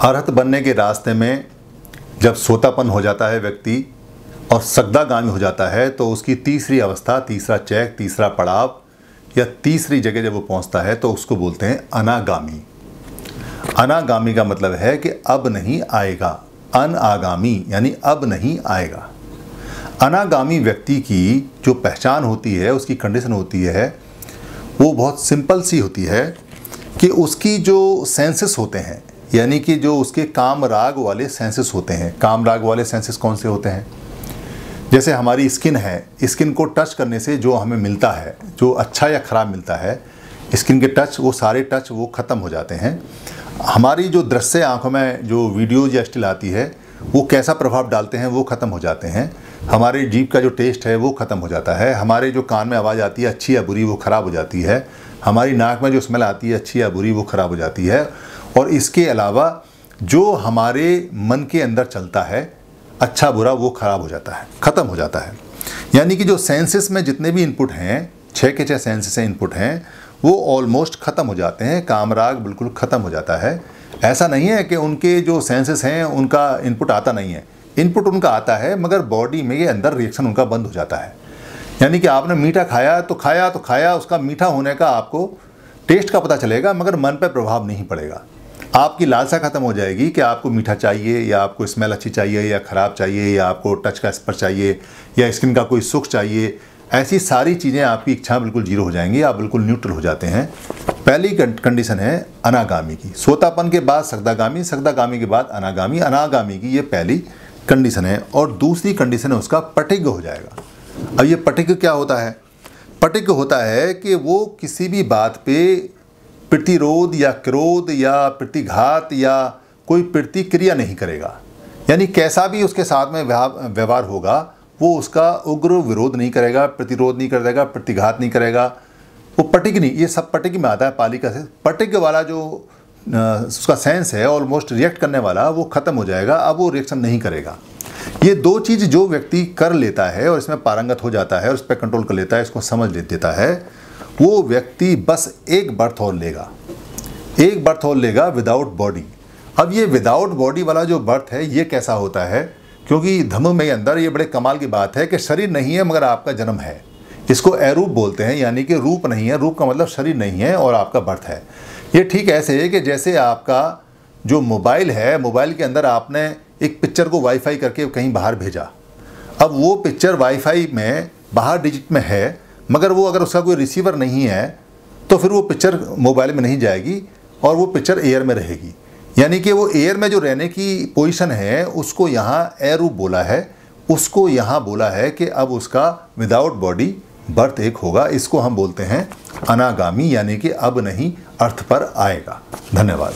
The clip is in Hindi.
अर्हत बनने के रास्ते में जब सोतापन हो जाता है व्यक्ति और सगदागामी हो जाता है तो उसकी तीसरी अवस्था, तीसरा चेक तीसरा पड़ाव या तीसरी जगह जब वो पहुँचता है तो उसको बोलते हैं अनागामी। अनागामी का मतलब है कि अब नहीं आएगा। अनआगामी यानी अब नहीं आएगा। अनागामी व्यक्ति की जो पहचान होती है, उसकी कंडीशन होती है, वो बहुत सिंपल सी होती है कि उसकी जो सेंसेस होते हैं यानी कि जो उसके काम राग वाले सेंसेस होते हैं। काम राग वाले सेंसेस कौन से होते हैं? जैसे हमारी स्किन है स्किन को टच करने से जो हमें मिलता है, जो अच्छा या ख़राब मिलता है स्किन के टच वो सारे टच वो ख़त्म हो जाते हैं। हमारी जो दृश्य आँखों में जो वीडियोज़ या स्टिल आती है, वो कैसा प्रभाव डालते हैं, वो ख़त्म हो जाते हैं। हमारे जीप का जो टेस्ट है, वो ख़त्म हो जाता है। हमारे जो कान में आवाज़ आती है, अच्छी या बुरी, वो ख़राब हो जाती है। हमारी नाक में जो स्मेल आती है, अच्छी या बुरी, वो ख़राब हो जाती है। और इसके अलावा जो हमारे मन के अंदर चलता है अच्छा बुरा वो ख़राब हो जाता है, ख़त्म हो जाता है। यानी कि जो सेंसेस में जितने भी इनपुट हैं छः के छः सेंसेस इनपुट हैं, वो ऑलमोस्ट ख़त्म हो जाते हैं, कामराग बिल्कुल ख़त्म हो जाता है। ऐसा नहीं है कि उनके जो सेंसेस हैं, उनका इनपुट आता नहीं है। इनपुट उनका आता है, मगर बॉडी में ये अंदर रिएक्शन उनका बंद हो जाता है। यानी कि आपने मीठा खाया तो खाया तो खाया, उसका मीठा होने का आपको टेस्ट का पता चलेगा, मगर मन पर प्रभाव नहीं पड़ेगा। आपकी लालसा खत्म हो जाएगी कि आपको मीठा चाहिए या आपको स्मेल अच्छी चाहिए या ख़राब चाहिए या आपको टच का स्पर्श चाहिए या स्किन का कोई सुख चाहिए। ऐसी सारी चीज़ें आपकी इच्छा बिल्कुल ज़ीरो हो जाएँगी, आप बिल्कुल न्यूट्रल हो जाते हैं। पहली कंडीशन है अनागामी की। सोतापन के बाद सगदागामी सगदागामी के बाद अनागामी अनागामी की ये पहली कंडीशन है। और दूसरी कंडीशन है उसका पटिग हो जाएगा। अब ये पटिग क्या होता है? पटिग होता है कि वो किसी भी बात पे प्रतिरोध या क्रोध या प्रतिघात या कोई प्रतिक्रिया नहीं करेगा। यानी कैसा भी उसके साथ में व्यवहार होगा, वो उसका उग्र विरोध नहीं करेगा, प्रतिरोध नहीं करेगा प्रतिघात नहीं करेगा। वो पटिक नहीं, ये सब पटिक में आता है पालिका से। पटिक वाला जो उसका सेंस है ऑलमोस्ट रिएक्ट करने वाला, वो ख़त्म हो जाएगा, अब वो रिएक्शन नहीं करेगा। ये दो चीज़ जो व्यक्ति कर लेता है और इसमें पारंगत हो जाता है, और उस पर कंट्रोल कर लेता है, इसको समझ ले देता है वो व्यक्ति बस एक बर्थ और लेगा। एक बर्थ और लेगा विदाउट बॉडी अब ये विदाउट बॉडी वाला जो बर्थ है, ये कैसा होता है? क्योंकि धम्म में अंदर ये बड़े कमाल की बात है कि शरीर नहीं है, मगर आपका जन्म है। इसको अरूप बोलते हैं, यानी कि रूप नहीं है। रूप का मतलब शरीर नहीं है और आपका बर्थ है। ये ठीक ऐसे है कि जैसे आपका जो मोबाइल है, मोबाइल के अंदर आपने एक पिक्चर को वाईफाई करके कहीं बाहर भेजा। अब वो पिक्चर वाईफाई में बाहर डिजिट में है मगर वो अगर उसका कोई रिसीवर नहीं है तो फिर वो पिक्चर मोबाइल में नहीं जाएगी और वो पिक्चर एयर में रहेगी। यानी कि वो एयर में जो रहने की पोजीशन है, उसको यहाँ एयरूप बोला है, उसको यहाँ बोला है कि अब उसका विदाउट बॉडी बर्थ एक होगा। इसको हम बोलते हैं अनागामी, यानी कि अब नहीं, अर्थ पर आएगा। धन्यवाद।